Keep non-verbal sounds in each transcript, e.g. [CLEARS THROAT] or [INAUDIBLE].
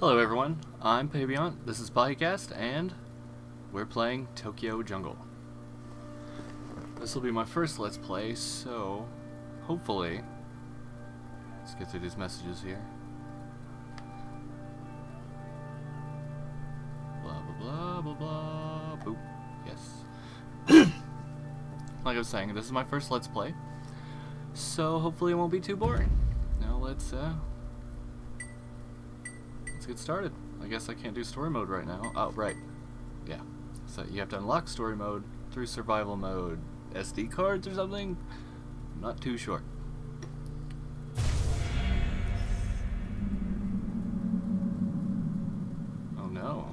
Hello everyone, I'm Pabion, this is Pahicast, and we're playing Tokyo Jungle. This will be my first Let's Play, so hopefully, let's get through these messages here. Blah blah blah blah blah, boop, yes. [COUGHS] like I was saying, this is my first Let's Play, so hopefully it won't be too boring. Now let's, uh, get started. I guess I can't do story mode right now. Oh, right. Yeah. So you have to unlock story mode through survival mode. SD cards or something? I'm not too sure. Oh no.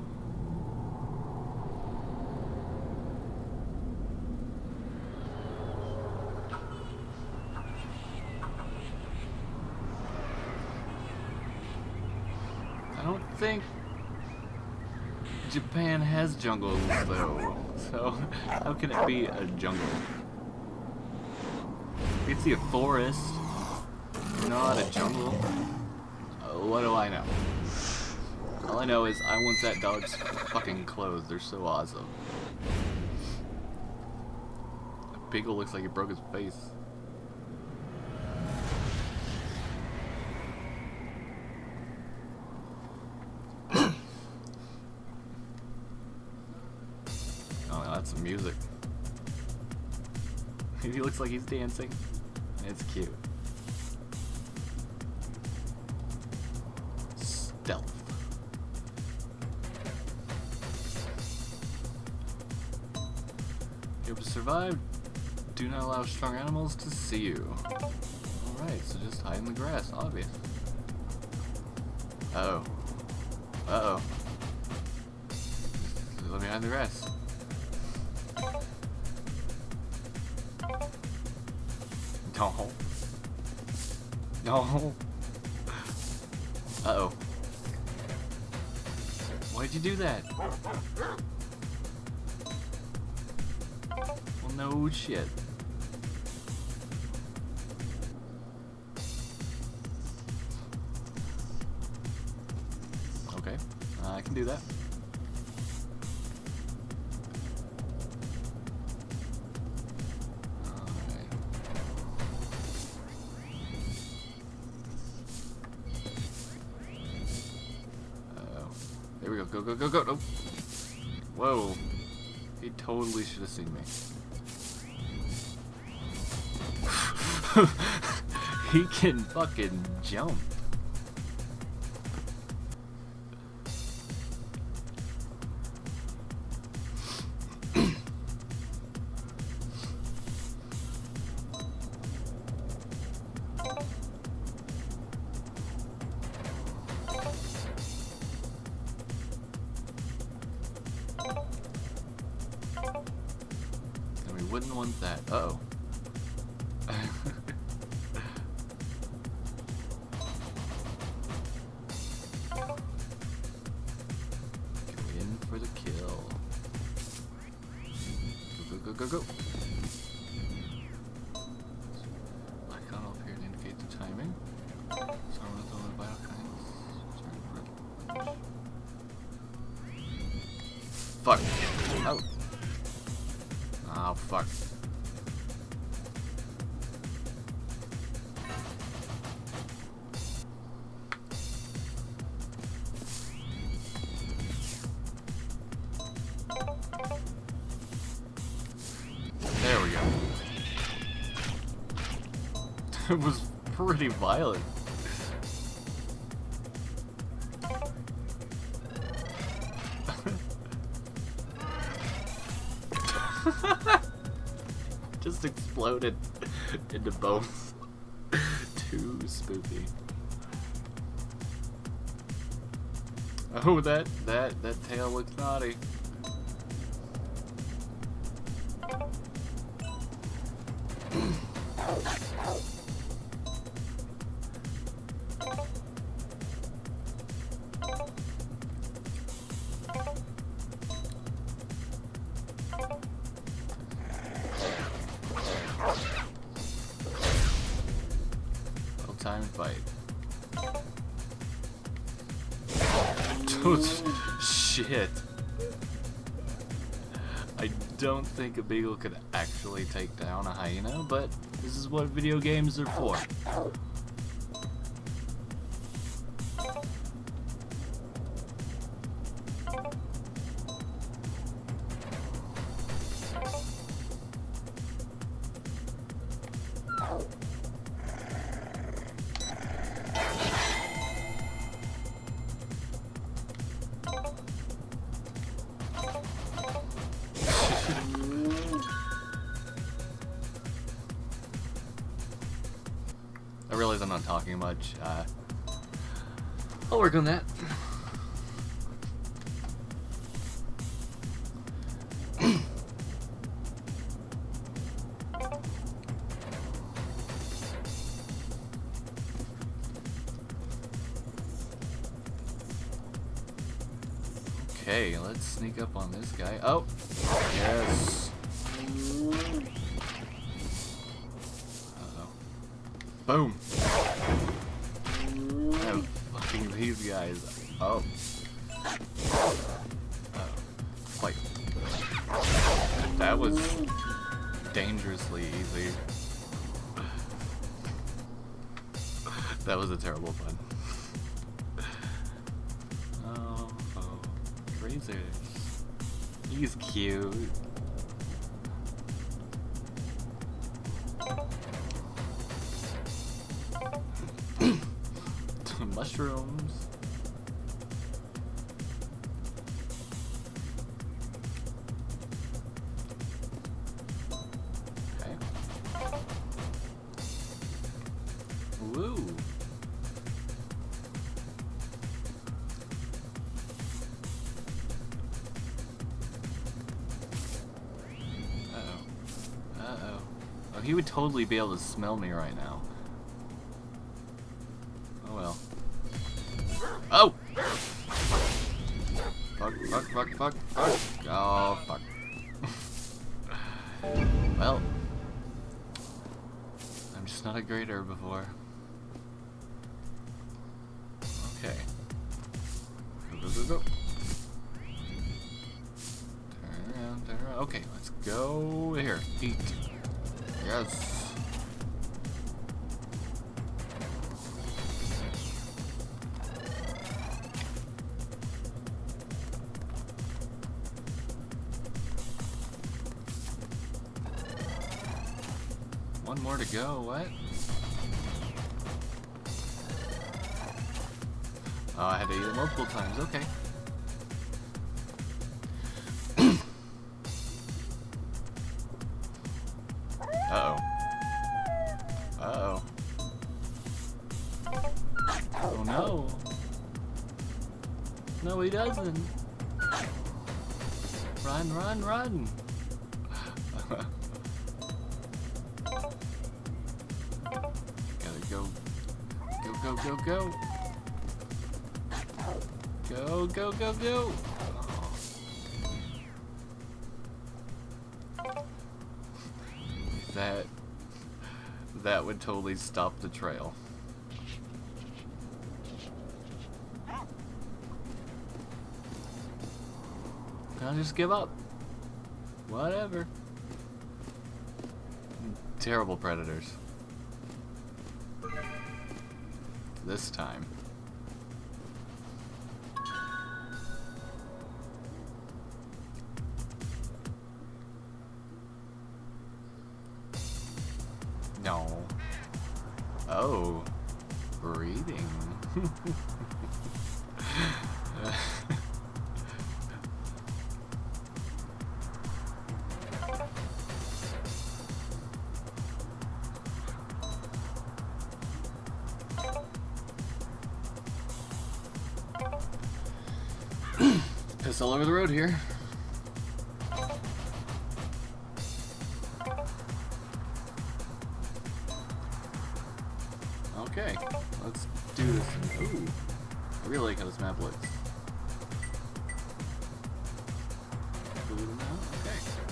I don't think Japan has jungles though. So how can it be a jungle? You see a forest, not a jungle. Uh, what do I know? All I know is I want that dog's fucking clothes. They're so awesome. Beagle looks like he broke his face. Some music. [LAUGHS] he looks like he's dancing. It's cute. Stealth. You have to survive. Do not allow strong animals to see you. Alright, so just hide in the grass, obvious. Uh oh. Uh oh. Let me hide in the grass. No. No. Uh-oh. Why'd you do that? Well, no shit. Okay, uh, I can do that. Go. Go, go, go, go. Whoa. He totally should have seen me. [LAUGHS] he can fucking jump. Wouldn't want that. Uh oh. Go in for the kill. Go, go, go, go, go. Up here to indicate the timing. Fuck. Fuck. There we go. [LAUGHS] it was pretty violent. [LAUGHS] Just exploded [LAUGHS] into bones. [LAUGHS] Too spooky. Oh, that that that tail looks naughty. Shit. I don't think a beagle could actually take down a hyena, but this is what video games are for. Realize I'm not talking much. Uh, I'll work on that. [CLEARS THROAT] okay, let's sneak up on this guy. Oh, yes. Boom. Oh, fucking these guys. Oh. Oh. Like. That was dangerously easy. that was a terrible pun. Oh, oh. Razors. He's cute. Mushrooms. Okay. Woo. Uh-oh. Uh-oh. Oh, he would totally be able to smell me right now. Oh well. Oh! Fuck, fuck, fuck, fuck, fuck. Oh, fuck. [LAUGHS] well. I'm just not a great herbivore. One more to go, what? Oh, I had to eat it multiple times, okay. [COUGHS] Uh-oh. Uh-oh. Oh no. No, he doesn't. Run, run, run. Go. Go, go, go, go. Go, go, go, go. That that would totally stop the trail. I'll just give up. Whatever. Terrible predators. This time. No. Oh. Breathing. [LAUGHS] Piss all over the road here. Okay, let's do this. Ooh, I really like how this map looks. And